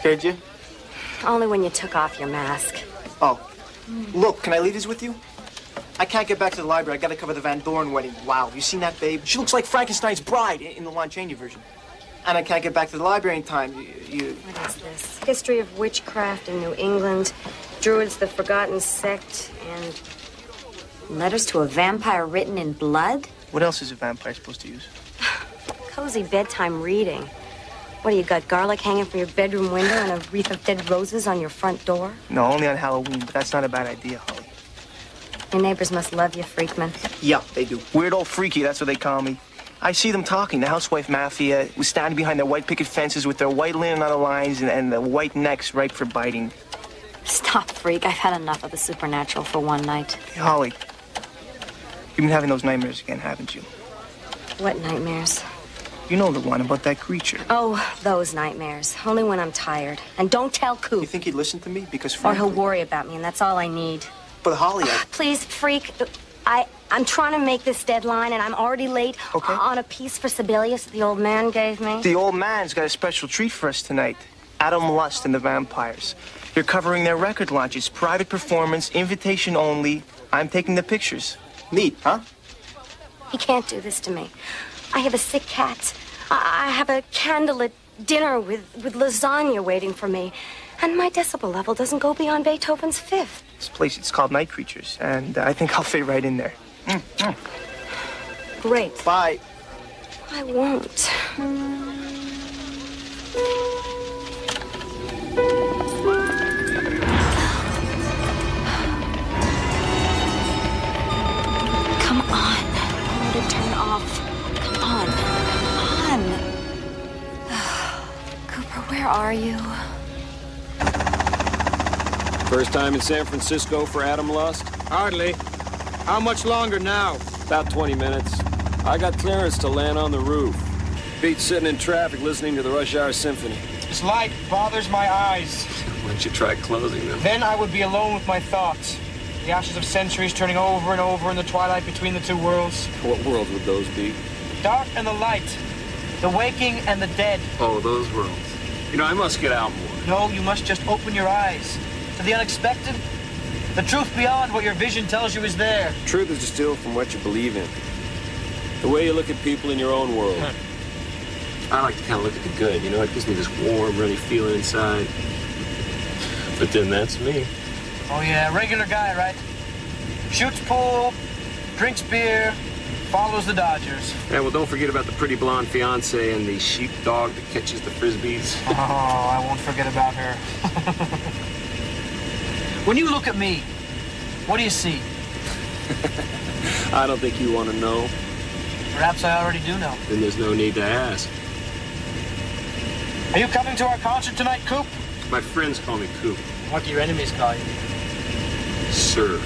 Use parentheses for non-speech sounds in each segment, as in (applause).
scared you? Only when you took off your mask. Oh. Look, can I leave this with you? I can't get back to the library. I gotta cover the Van Doren wedding. Wow, you seen that babe? She looks like Frankenstein's bride in the Lon Chaney version. And I can't get back to the library in time. You, you... What is this? History of witchcraft in New England, Druids, the Forgotten Sect, and letters to a vampire written in blood? What else is a vampire supposed to use? (sighs) Cozy bedtime reading. What do you got? Garlic hanging from your bedroom window and a wreath of dead roses on your front door? No, only on Halloween, but that's not a bad idea, Holly. Your neighbors must love you, Freakman. Yeah, they do. Weird old freaky, that's what they call me. I see them talking. The housewife mafia was standing behind their white picket fences with their white linen on the lines and, and the white necks ripe for biting. Stop, freak. I've had enough of the supernatural for one night. Hey, Holly, you've been having those nightmares again, haven't you? What nightmares? You know the one about that creature. Oh, those nightmares. Only when I'm tired. And don't tell Coop. You think he'd listen to me? Because Or he'll worry about me, and that's all I need. But Holly, I... (sighs) Please, freak. I, I'm trying to make this deadline, and I'm already late Okay. on a piece for Sibelius that the old man gave me. The old man's got a special treat for us tonight. Adam Lust and the Vampires. You're covering their record launches, private performance, invitation only. I'm taking the pictures. Neat, huh? He can't do this to me. I have a sick cat. I, have a candlelit dinner with, with lasagna waiting for me. And my decibel level doesn't go beyond Beethoven's fifth. This place, it's called Night Creatures, and I think I'll fit right in there. Mm-hmm. Great. Bye. I won't. Come on. I want to turn off. Where are you? First time in San Francisco for Adam Lust? Hardly. How much longer now? About 20 minutes. I got clearance to land on the roof. Beats sitting in traffic listening to the Rush Hour Symphony. This light bothers my eyes. Why don't you try closing them? Then I would be alone with my thoughts. The ashes of centuries turning over and over in the twilight between the two worlds. What worlds would those be? Dark and the light. The waking and the dead. Oh, those worlds. You know, I must get out more. No, you must just open your eyes to the unexpected. The truth beyond what your vision tells you is there. Truth is distilled from what you believe in. The way you look at people in your own world. I like to kind of look at the good, you know? It gives me this warm, runny feeling inside. But then that's me. Oh, yeah, regular guy, right? Shoots pool, drinks beer, follows the Dodgers. Yeah, well, don't forget about the pretty blonde fiance and the sheep dog that catches the frisbees. Oh, I won't forget about her. (laughs) when you look at me, what do you see? (laughs) I don't think you want to know. Perhaps I already do know. Then there's no need to ask. Are you coming to our concert tonight, Coop? My friends call me Coop. What do your enemies call you? Sir.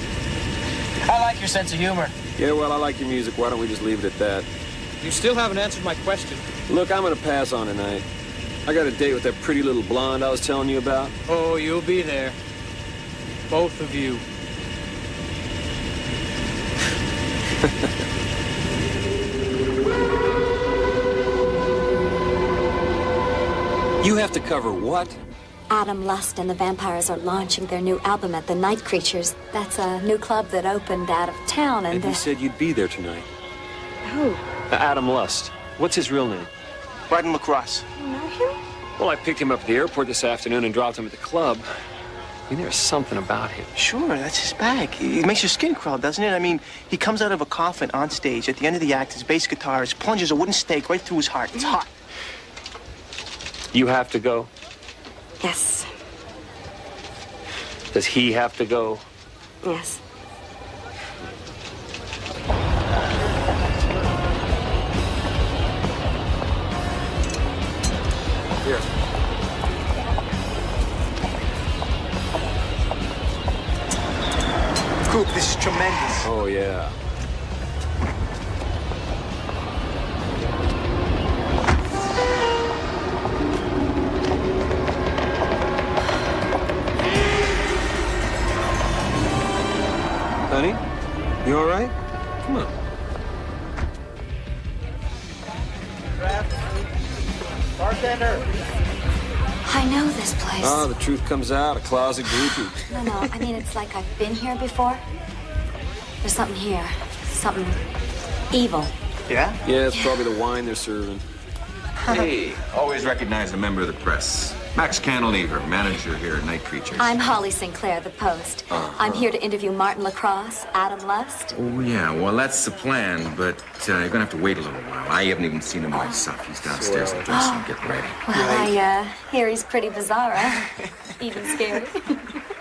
(laughs) I like your sense of humor. Yeah, well, I like your music. Why don't we just leave it at that? You still haven't answered my question. Look, I'm gonna pass on tonight. I got a date with that pretty little blonde I was telling you about. Oh, you'll be there. Both of you. (laughs) You have to cover what? Adam Lust and the Vampires are launching their new album at the Night Creatures. That's a new club that opened out of town, and, And he uh, said you'd be there tonight. who? Adam Lust. What's his real name? Braden lacrosse. You know him? Well, I picked him up at the airport this afternoon and dropped him at the club. I mean, there's something about him. Sure, that's his bag. It makes your skin crawl, doesn't it? I mean, he comes out of a coffin on stage. At the end of the act, his bass guitarist plunges a wooden stake right through his heart. It's hot. You have to go. Yes. Does he have to go? Yes. Here. Coop, this is tremendous. Oh, yeah. Truth comes out. A closet groupie. No, no. I mean, it's like I've been here before. There's something here. Something evil. Yeah? Yeah, it's probably the wine they're serving. Hey, always recognize a member of the press. Max Cantilever, manager here at Night Creatures. I'm Holly Sinclair, the Post. I'm here to interview Martin Lacrosse, Adam Lust. Oh, yeah, well, that's the plan, but uh, you're gonna have to wait a little while. I haven't even seen him myself. He's downstairs in the dressing room getting ready. (gasps) Well, I uh, hear he's pretty bizarre, huh? (laughs) Even scary.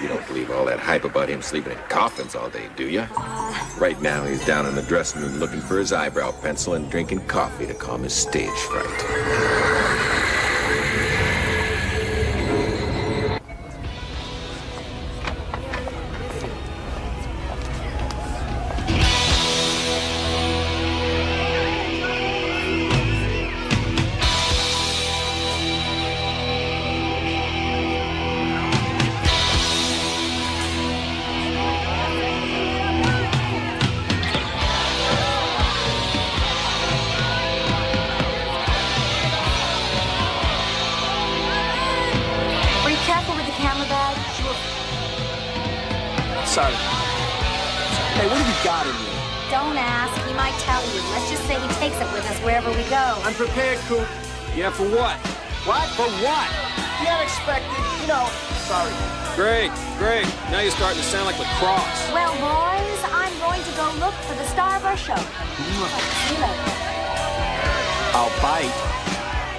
You don't believe all that hype about him sleeping in coffins all day, do you? Right now, he's down in the dressing room looking for his eyebrow pencil and drinking coffee to calm his stage fright. Go. I'm prepared, Coop. Yeah, for what? What? For what? The unexpected, you know. Sorry. Great, great. Now you're starting to sound like lacrosse. Well, boys, I'm going to go look for the star of our show. See you later. I'll bite.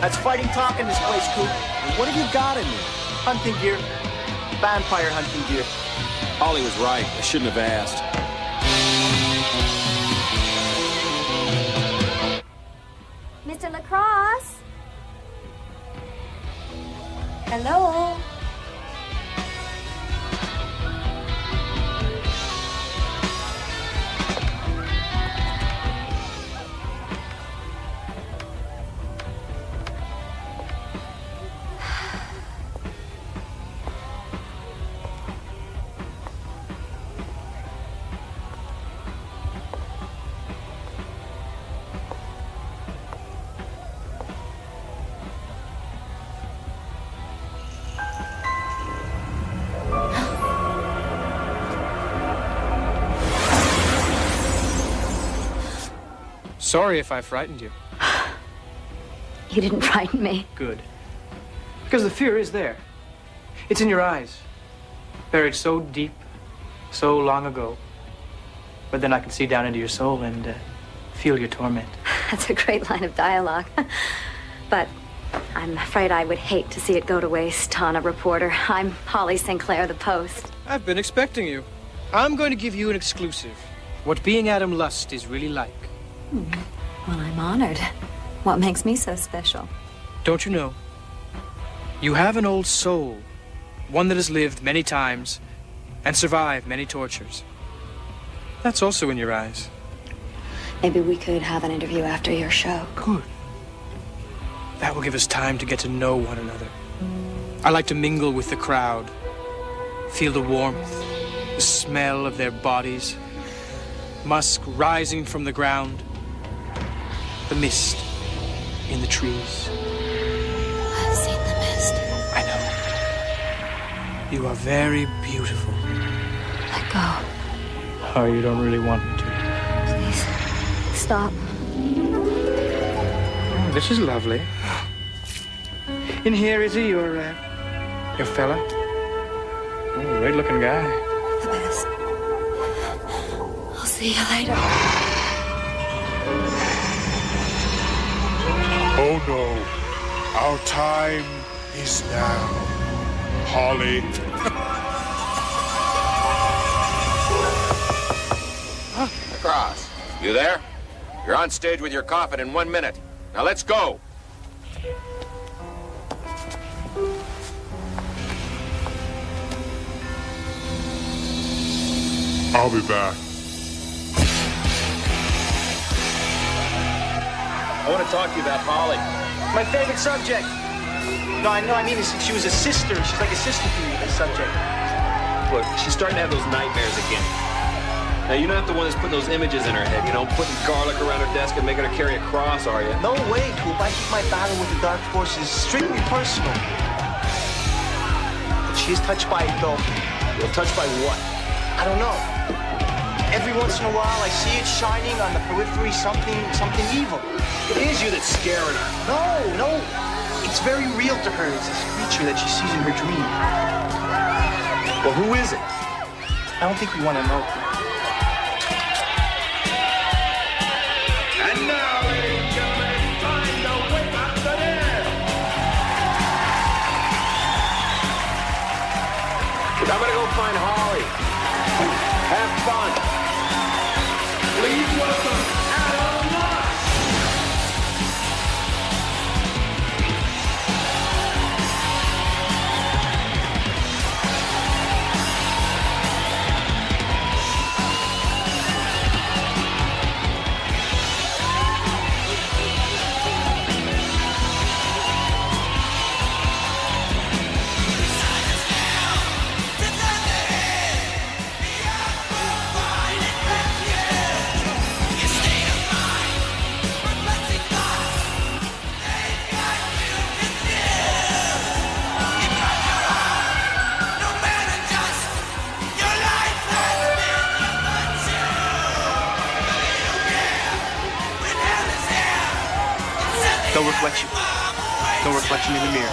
That's fighting talk in this place, Coop. What have you got in you? Hunting gear. Vampire hunting gear. Holly was right. I shouldn't have asked. Hello? Sorry if I frightened you. (sighs) You didn't frighten me. Good. Because the fear is there. It's in your eyes. Buried so deep, so long ago. But then I can see down into your soul and uh, feel your torment. (sighs) That's a great line of dialogue. (laughs) but I'm afraid I would hate to see it go to waste on a reporter. I'm Holly Sinclair, the Post. I've been expecting you. I'm going to give you an exclusive. What being Adam Lust is really like. Well, I'm honored. What makes me so special? Don't you know? You have an old soul, one that has lived many times and survived many tortures. That's also in your eyes. Maybe we could have an interview after your show. Good. That will give us time to get to know one another. I like to mingle with the crowd, feel the warmth, the smell of their bodies, musk rising from the ground, the mist in the trees. I've seen the mist. I know. You are very beautiful. Let go. Oh, you don't really want me to. Please. Stop. Oh, this is lovely. In here, is he your, uh, your fella? Oh, great looking guy. The best. I'll see you later. Oh no, our time is now. Holly. (laughs) Cross, you there? You're on stage with your coffin in one minute. Now let's go. I'll be back. I want to talk to you about Holly. My favorite subject. No, I know. I mean, she was a sister. She's like a sister to me. This subject. Look, she's starting to have those nightmares again. Now, you're not the one that's putting those images in her head, you know, putting garlic around her desk and making her carry a cross, are you? No way, Coop. I keep my battle with the dark forces strictly personal. But she's touched by it, though. Well, touched by what? I don't know. Every once in a while, I see it shining on the periphery, something, something evil. It is you that's scaring her. No, no. It's very real to her. It's this creature that she sees in her dream. Well, who is it? I don't think we want to know. And now, it's time to. I'm go find Holly. Have fun. Please welcome reflection. No reflection in the mirror.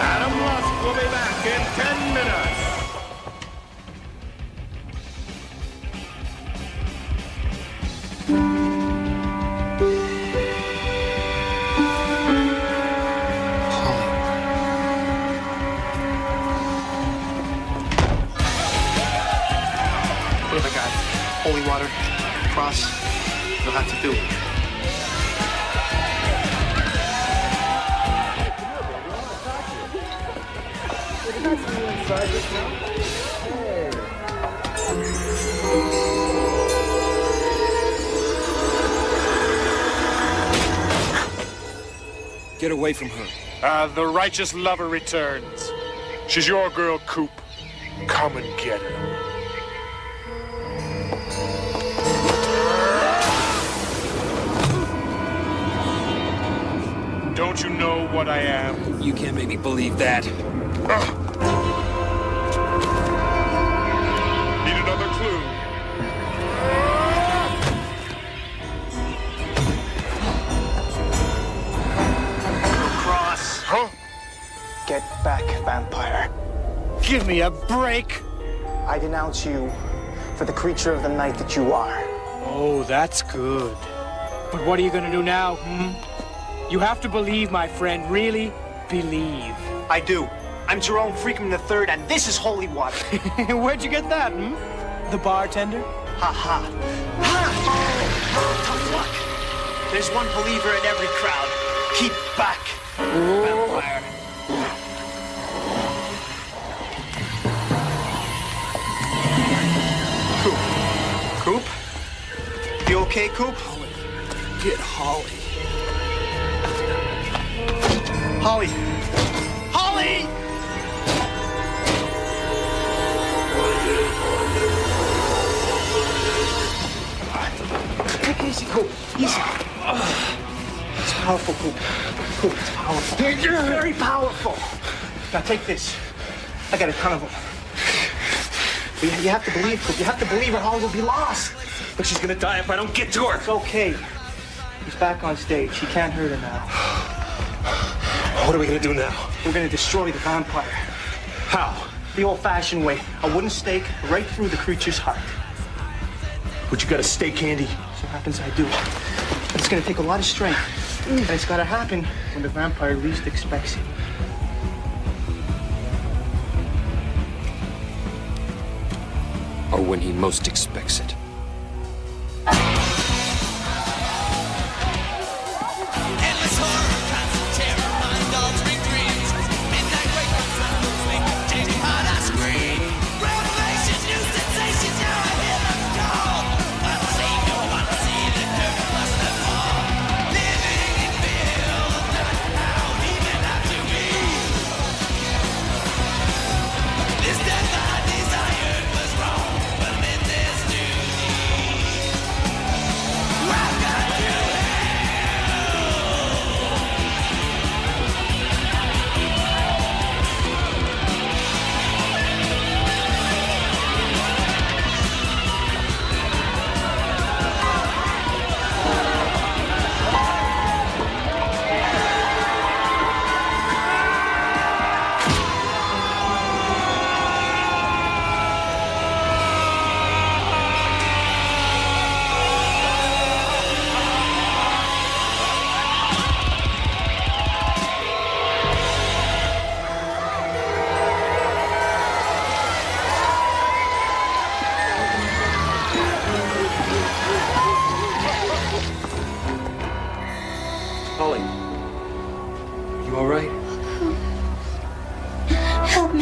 Adam Lust will be back in 10 minutes. What have I got? Holy water, cross. You'll have to do. Get away from her. Ah, the righteous lover returns. She's your girl, Coop. Come and get her. You know what I am? You can't make me believe that. Need another clue? Cross. Huh? Get back, vampire. Give me a break. I denounce you for the creature of the night that you are. Oh, that's good. But what are you gonna do now, hmm? You have to believe, my friend. Really believe. I do. I'm Jerome Freakman III, and this is holy water. (laughs) Where'd you get that, hmm? The bartender? Ha ha. Ha! Tough luck. There's one believer in every crowd. Keep back, vampire. Coop. Coop? You okay, Coop? Holly. Get Holly. Holly. Holly! Take it easy, Coop. Easy. It's powerful, Coop. Coop, it's powerful. It's very powerful. Now take this. I got a ton of them. But you- you have to believe, Coop. You have to believe or Holly will be lost. But she's gonna die if I don't get to her. It's okay. He's back on stage. He can't hurt her now. What are we gonna do now? We're gonna destroy the vampire. How? The old-fashioned way. A wooden stake right through the creature's heart. But you got a stake handy. So happens I do. But it's gonna take a lot of strength. And it's gotta happen when the vampire least expects it. Or when he most expects it.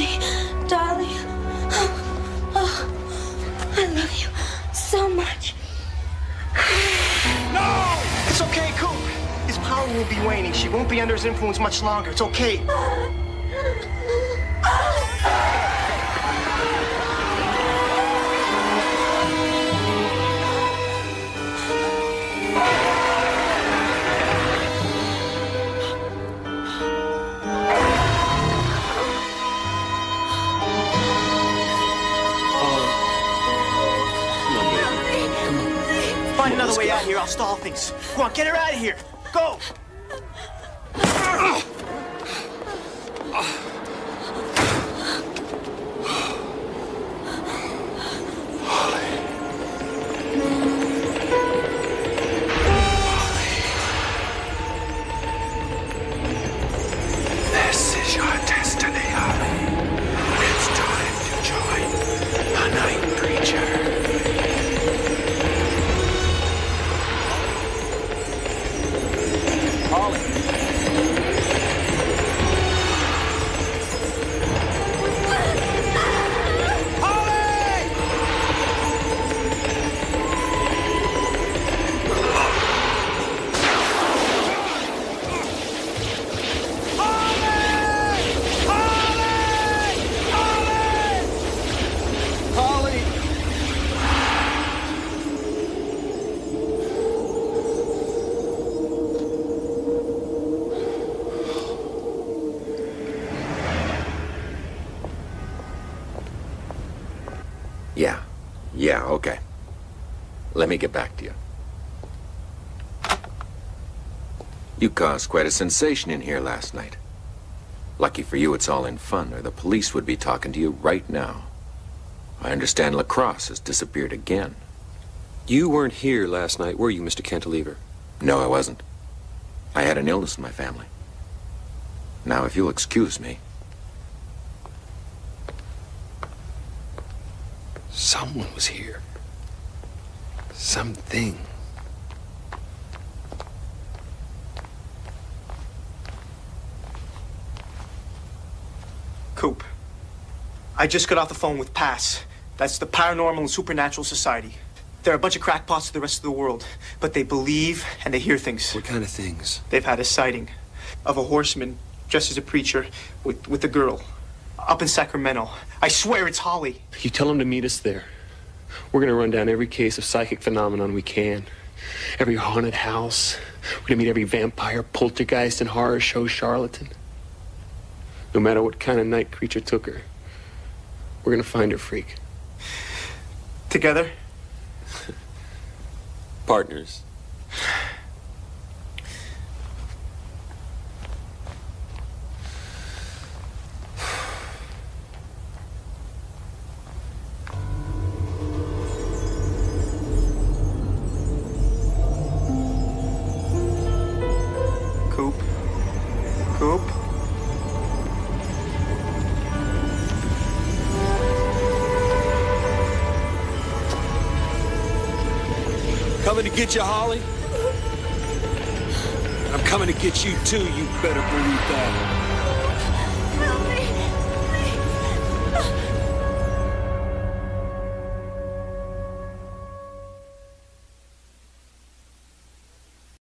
me, darling. Oh, oh, I love you so much. No! It's okay, Coop. His power will be waning. She won't be under his influence much longer. It's okay. I'll stall things. Come on, get her out of here. Go. (laughs) me get back to you. You caused quite a sensation in here last night. Lucky for you, it's all in fun, or the police would be talking to you right now. I understand Lacrosse has disappeared again. You weren't here last night, were you, Mr. Cantilever? No, I wasn't. I had an illness in my family. Now, if you'll excuse me. Someone was here. Something. Coop. I just got off the phone with PASS. That's the Paranormal and Supernatural Society. They're a bunch of crackpots to the rest of the world, but they believe and they hear things. What kind of things? They've had a sighting of a horseman dressed as a preacher with, with a girl up in Sacramento. I swear it's Holly. You tell him to meet us there. We're gonna run down every case of psychic phenomenon we can. Every haunted house. We're gonna meet every vampire, poltergeist, and horror show charlatan. No matter what kind of night creature took her, we're gonna find her freak. Together? Partners. Coming to get you, Holly? I'm coming to get you too, you better believe that.